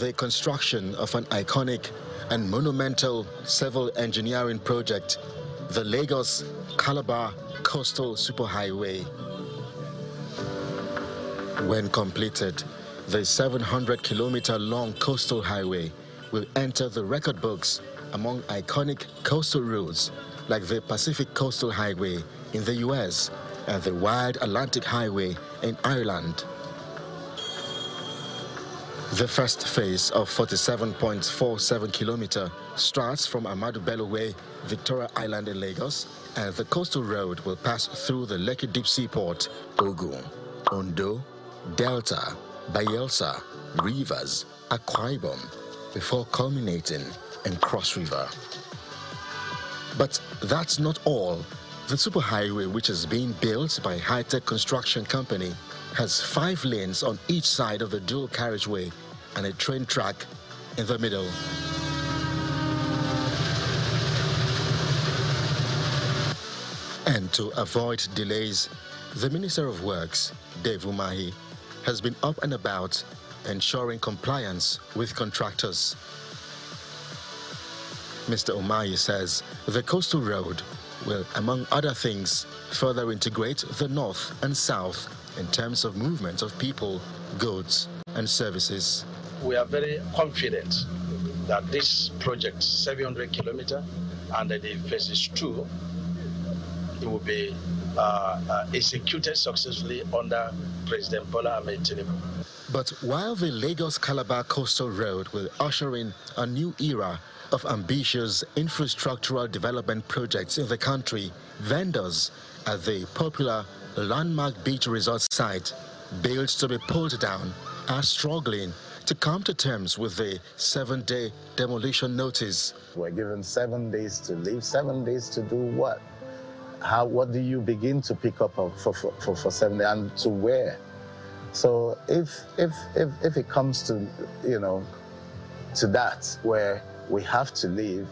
the construction of an iconic and monumental civil engineering project, the Lagos Calabar Coastal Superhighway. When completed, the 700 kilometer long coastal highway will enter the record books among iconic coastal routes like the Pacific Coastal Highway in the US and the Wild Atlantic Highway in Ireland. The first phase of 47.47 kilometer starts from Ahmadu Bello Way, Victoria Island in Lagos, and the coastal road will pass through the Lekki Deep Seaport, Ogun, Ondo, Delta, Bayelsa, Rivers, Akwa Ibom, before culminating in Cross River. But that's not all. The superhighway, which is being built by Hitech construction company, has five lanes on each side of the dual carriageway and a train track in the middle. And to avoid delays, the Minister of Works, Dave Umahi, has been up and about ensuring compliance with contractors. Mr. Umahi says the coastal road will, among other things, further integrate the north and south in terms of movement of people, goods, and services. We are very confident that this project, 700 kilometer, under the phases two, it will be uh, uh, executed successfully under President Bola Ahmed Tinubu. But while the Lagos Calabar Coastal Road will usher in a new era of ambitious infrastructural development projects in the country, vendors at the popular landmark beach resort site, built to be pulled down, are struggling to come to terms with the seven-day demolition notice. We're given seven days to leave, seven days to do what? How, what do you begin to pick up for, for, for, for seven days and to where? So if, if, if, if it comes to, you know, to that, where we have to leave.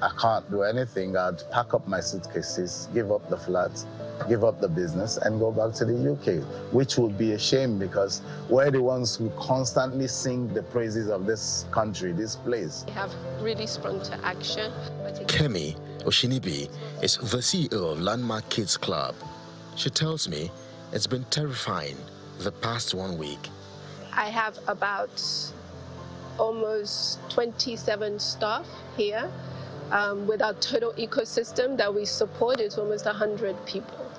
I can't do anything. I'd pack up my suitcases, give up the flat, give up the business, and go back to the UK, which would be a shame because we're the ones who constantly sing the praises of this country, this place. We have really sprung to action. Kemi Oshinibi is the CEO of Landmark Kids Club. She tells me it's been terrifying the past one week. I have about almost 27 staff here. Um, with our total ecosystem that we support, it's almost 100 people.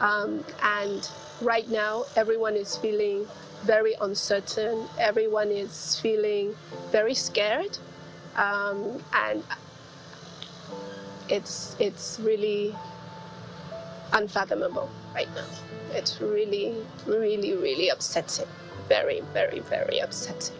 Um, and right now, everyone is feeling very uncertain. Everyone is feeling very scared. Um, and it's, it's really unfathomable right now. It's really, really, really upsetting. Very, very, very upsetting.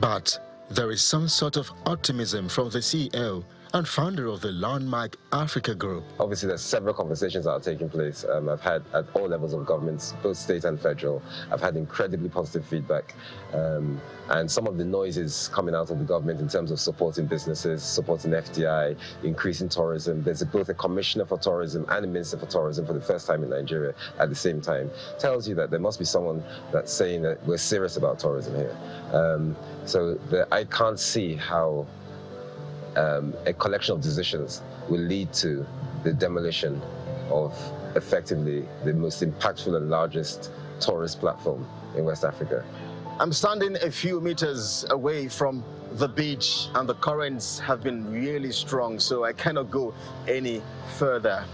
But there is some sort of optimism from the CEO and founder of the Landmark Africa Group. Obviously, there's several conversations that are taking place. Um, I've had at all levels of governments, both state and federal. I've had incredibly positive feedback. Um, and some of the noises coming out of the government in terms of supporting businesses, supporting FDI, increasing tourism. There's both a commissioner for tourism and a minister for tourism for the first time in Nigeria at the same time. Tells you that there must be someone that's saying that we're serious about tourism here. Um, so the, I can't see how um, a collection of decisions will lead to the demolition of effectively the most impactful and largest tourist platform in West Africa. I'm standing a few meters away from the beach and the currents have been really strong, so I cannot go any further.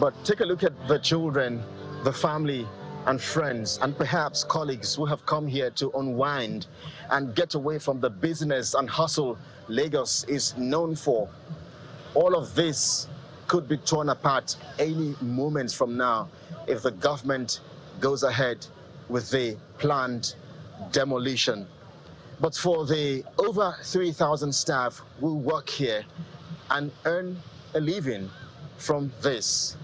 But take a look at the children, the family, and friends, and perhaps colleagues who have come here to unwind and get away from the business and hustle Lagos is known for. All of this could be torn apart any moments from now if the government goes ahead with the planned demolition. But for the over 3,000 staff who work here and earn a living from this,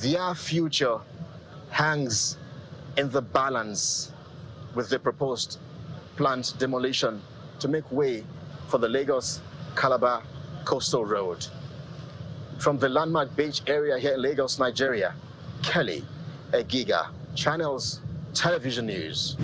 their future hangs in the balance with the proposed plant demolition to make way for the Lagos Calabar Coastal Road. From the landmark beach area here in Lagos, Nigeria, Kelly Egiga, Channels Television News.